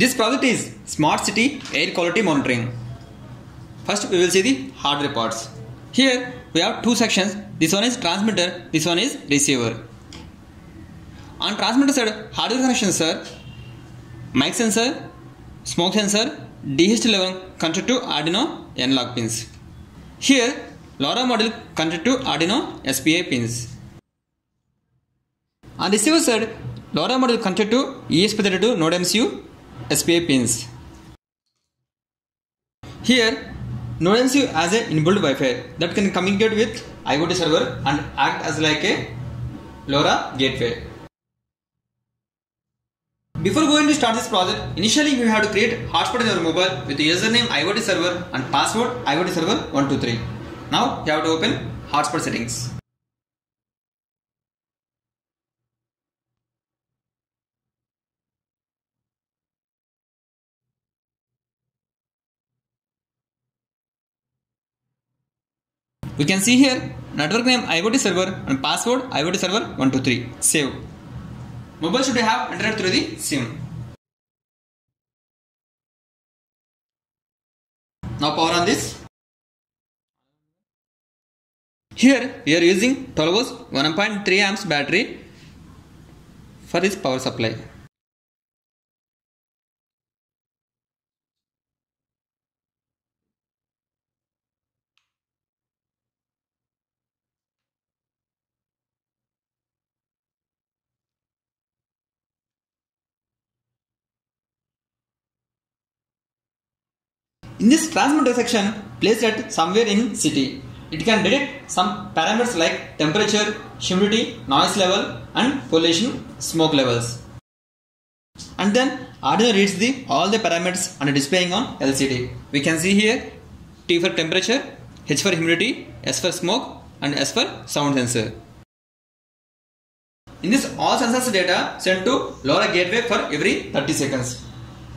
This project is Smart City Air Quality Monitoring. First, we will see the hardware parts. Here, we have two sections. This one is transmitter, this one is receiver. On transmitter side, hardware connections are mic sensor, smoke sensor, DHT11 connected to Arduino analog pins. Here, LoRa module connected to Arduino SPI pins. On receiver side, LoRa module connected to ESP32 Node MCU SPI pins. Here, Node MCU has a inbuilt Wi-Fi that can communicate with IoT server and act as like a LoRa gateway. Before going to start this project, initially you have to create hotspot in your mobile with the username IoT server and password IoT server 123. Now you have to open hotspot settings. We can see here network name IoT server and password IoT server 123. Save. Mobile should have internet through the SIM. Now power on this. Here we are using 12 volts 1.3 amps battery for this power supply. In this transmitter section placed at somewhere in city, it can detect some parameters like temperature, humidity, noise level and pollution, smoke levels. And then Arduino reads the all the parameters and displaying on LCD. We can see here T for temperature, H for humidity, S for smoke and S for sound sensor. In this all sensors data sent to LoRa gateway for every 30 seconds.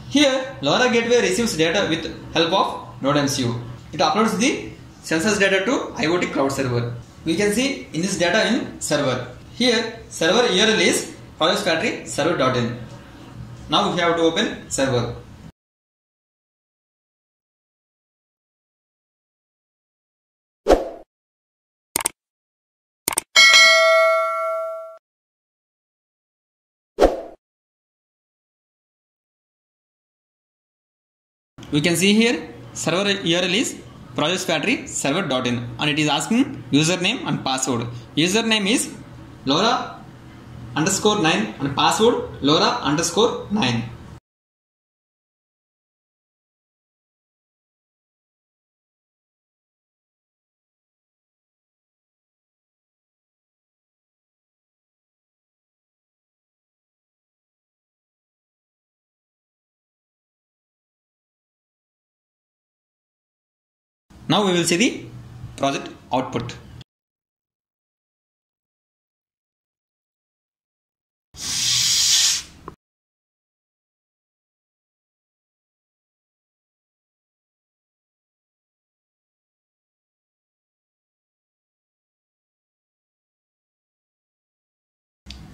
Here, LoRa gateway receives data with help of Node MCU. It uploads the sensors data to IoT cloud server. We can see in this data in server. Here, server URL is Projects Factory server.in. Now we have to open server. We can see here server URL is project factory server.in and it is asking username and password. Username is LoRa underscore 9 and password LoRa underscore 9. Now we will see the project output.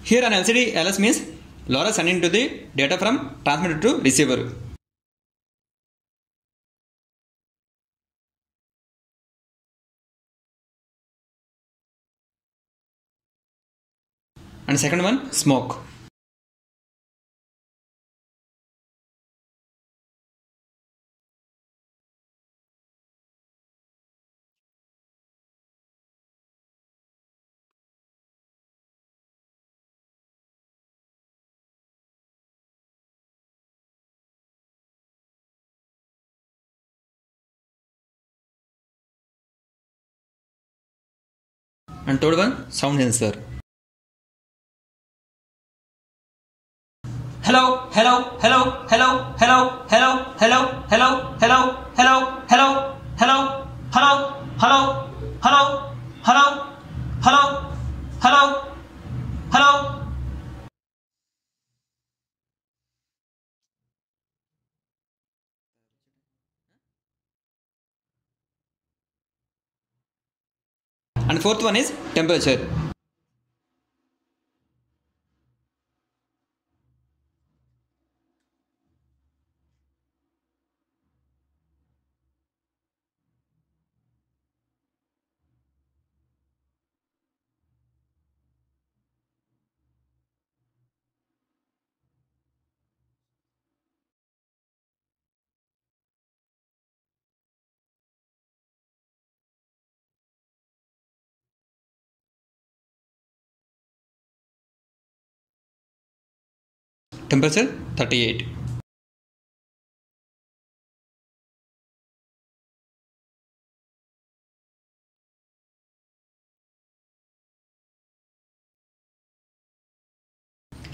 Here an LCD LS means LoRa sending to the data from transmitter to receiver. And second one smoke. And third one sound sensor hello, hello, hello, hello, hello, hello, hello, hello, hello, hello, hello, hello, hello, hello, hello, hello, hello, hello, hello. and fourth one is temperature temperature 38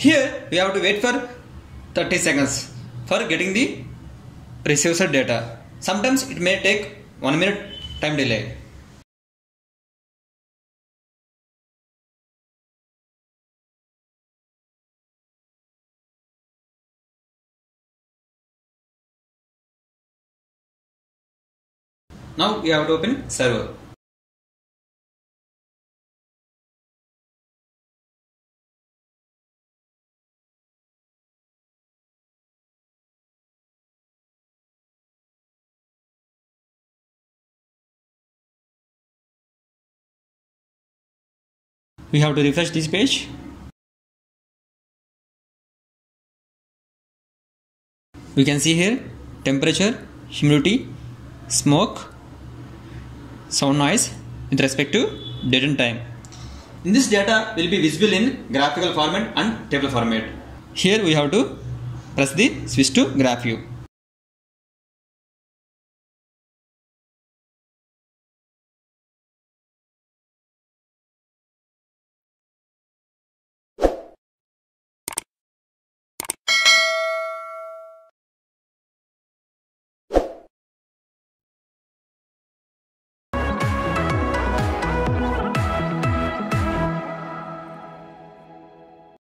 Here we have to wait for 30 seconds for getting the receiver data. Sometimes it may take 1 minute time delay. Now we have to open server. We have to refresh this page. We can see here temperature, humidity, smoke, sound noise with respect to date and time. In this data will be visible in graphical format and table format. Here we have to press the switch to graph view.